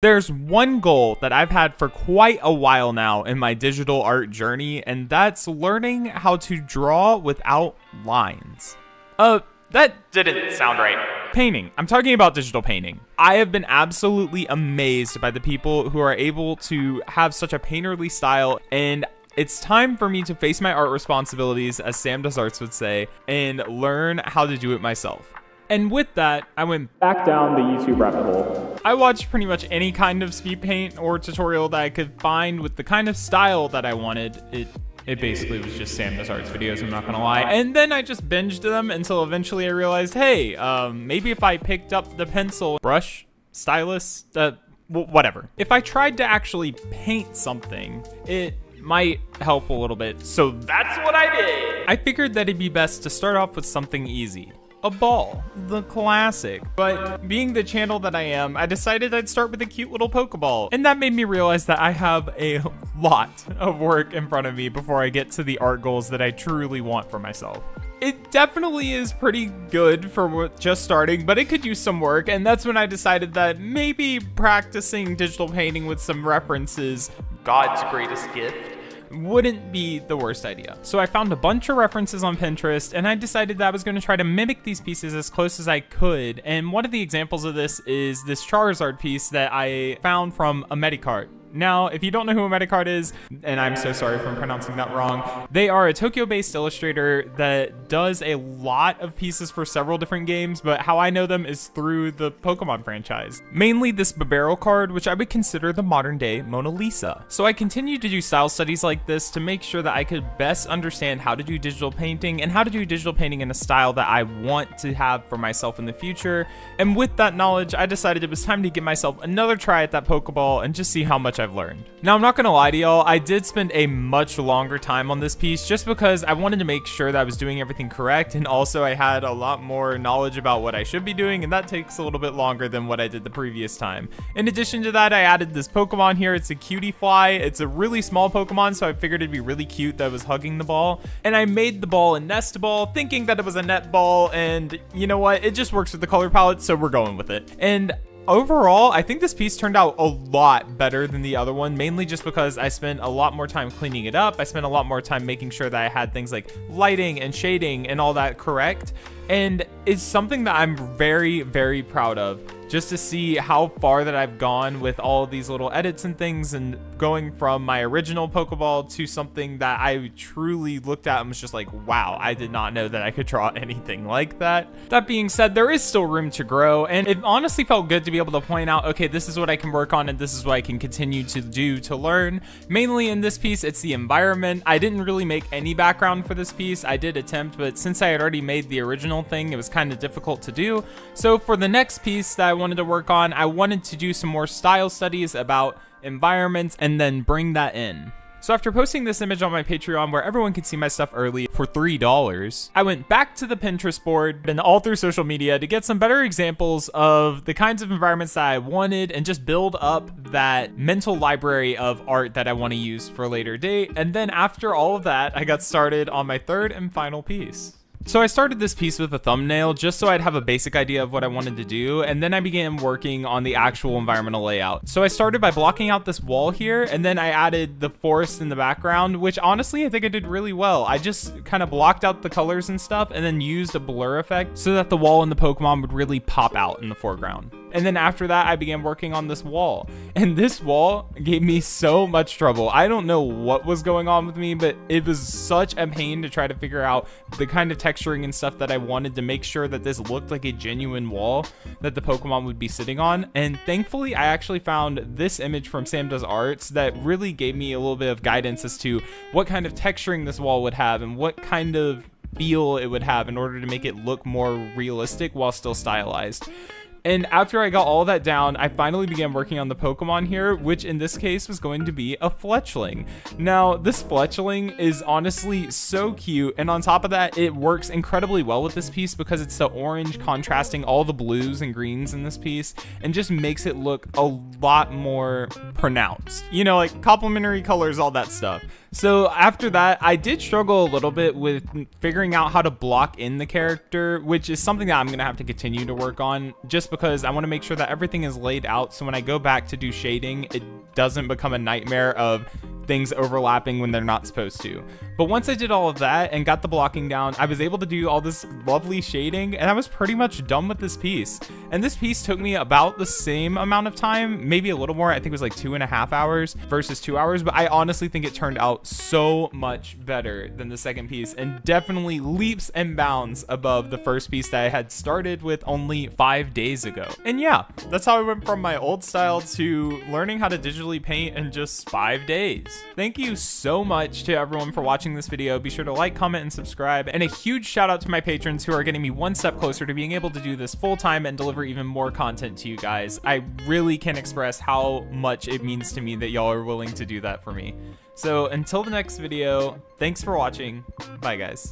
There's one goal that I've had for quite a while now in my digital art journey, and that's learning how to draw without lines. Uh, that didn't sound right. Painting. I'm talking about digital painting. I have been absolutely amazed by the people who are able to have such a painterly style, and it's time for me to face my art responsibilities, as Sam Does Arts would say, and learn how to do it myself. And with that, I went back down the YouTube rabbit hole. I watched pretty much any kind of speed paint or tutorial that I could find with the kind of style that I wanted. It it basically was just Sam Arts videos, I'm not gonna lie. And then I just binged them until eventually I realized, hey, um, maybe if I picked up the pencil, brush, stylus, uh, whatever. If I tried to actually paint something, it might help a little bit. So that's what I did. I figured that it'd be best to start off with something easy a ball, the classic. But being the channel that I am, I decided I'd start with a cute little Pokeball. And that made me realize that I have a lot of work in front of me before I get to the art goals that I truly want for myself. It definitely is pretty good for just starting, but it could use some work, and that's when I decided that maybe practicing digital painting with some references, God's greatest gift, wouldn't be the worst idea. So I found a bunch of references on Pinterest and I decided that I was going to try to mimic these pieces as close as I could. And one of the examples of this is this Charizard piece that I found from a Medicart. Now, if you don't know who a Medicart is, and I'm so sorry for pronouncing that wrong, they are a Tokyo-based illustrator that does a lot of pieces for several different games, but how I know them is through the Pokemon franchise. Mainly this Bibarel card, which I would consider the modern day Mona Lisa. So I continued to do style studies like this to make sure that I could best understand how to do digital painting and how to do digital painting in a style that I want to have for myself in the future. And with that knowledge, I decided it was time to give myself another try at that Pokeball and just see how much I've learned. Now, I'm not gonna lie to y'all, I did spend a much longer time on this piece just because I wanted to make sure that I was doing everything correct, and also I had a lot more knowledge about what I should be doing, and that takes a little bit longer than what I did the previous time. In addition to that, I added this Pokemon here. It's a Cutiefly. It's a really small Pokemon, so I figured it'd be really cute that was hugging the ball. And I made the ball a nest ball, thinking that it was a net ball, and you know what? It just works with the color palette, so we're going with it. And overall, I think this piece turned out a lot better than the other one, mainly just because I spent a lot more time cleaning it up. I spent a lot more time making sure that I had things like lighting and shading and all that correct. And it's something that I'm very, very proud of just to see how far that I've gone with all these little edits and things and going from my original Pokeball to something that I truly looked at and was just like, wow, I did not know that I could draw anything like that. That being said, there is still room to grow and it honestly felt good to be able to point out, okay, this is what I can work on and this is what I can continue to do to learn. Mainly in this piece, it's the environment. I didn't really make any background for this piece. I did attempt, but since I had already made the original thing, it was kind of difficult to do. So for the next piece that I wanted to work on. I wanted to do some more style studies about environments and then bring that in. So after posting this image on my Patreon where everyone can see my stuff early for $3, I went back to the Pinterest board and all through social media to get some better examples of the kinds of environments that I wanted and just build up that mental library of art that I want to use for a later date. And then after all of that, I got started on my third and final piece. So I started this piece with a thumbnail just so I'd have a basic idea of what I wanted to do, and then I began working on the actual environmental layout. So I started by blocking out this wall here, and then I added the forest in the background, which honestly I think I did really well. I just kind of blocked out the colors and stuff, and then used a blur effect so that the wall and the Pokemon would really pop out in the foreground. And then after that, I began working on this wall. And this wall gave me so much trouble. I don't know what was going on with me, but it was such a pain to try to figure out the kind of texturing and stuff that I wanted to make sure that this looked like a genuine wall that the Pokemon would be sitting on. And thankfully, I actually found this image from Sam Does Arts that really gave me a little bit of guidance as to what kind of texturing this wall would have and what kind of feel it would have in order to make it look more realistic while still stylized. And after I got all that down, I finally began working on the Pokemon here, which in this case was going to be a Fletchling. Now, this Fletchling is honestly so cute, and on top of that, it works incredibly well with this piece because it's the orange contrasting all the blues and greens in this piece, and just makes it look a lot more pronounced. You know, like complementary colors, all that stuff. So after that, I did struggle a little bit with figuring out how to block in the character, which is something that I'm going to have to continue to work on just because I want to make sure that everything is laid out so when I go back to do shading, it doesn't become a nightmare of things overlapping when they're not supposed to. But once I did all of that and got the blocking down, I was able to do all this lovely shading and I was pretty much done with this piece. And this piece took me about the same amount of time, maybe a little more. I think it was like two and a half hours versus two hours, but I honestly think it turned out so much better than the second piece and definitely leaps and bounds above the first piece that I had started with only five days ago. And yeah, that's how I went from my old style to learning how to digitally paint in just five days. Thank you so much to everyone for watching this video. Be sure to like, comment, and subscribe. And a huge shout out to my patrons who are getting me one step closer to being able to do this full time and deliver even more content to you guys. I really can't express how much it means to me that y'all are willing to do that for me. So until the next video, thanks for watching. Bye guys.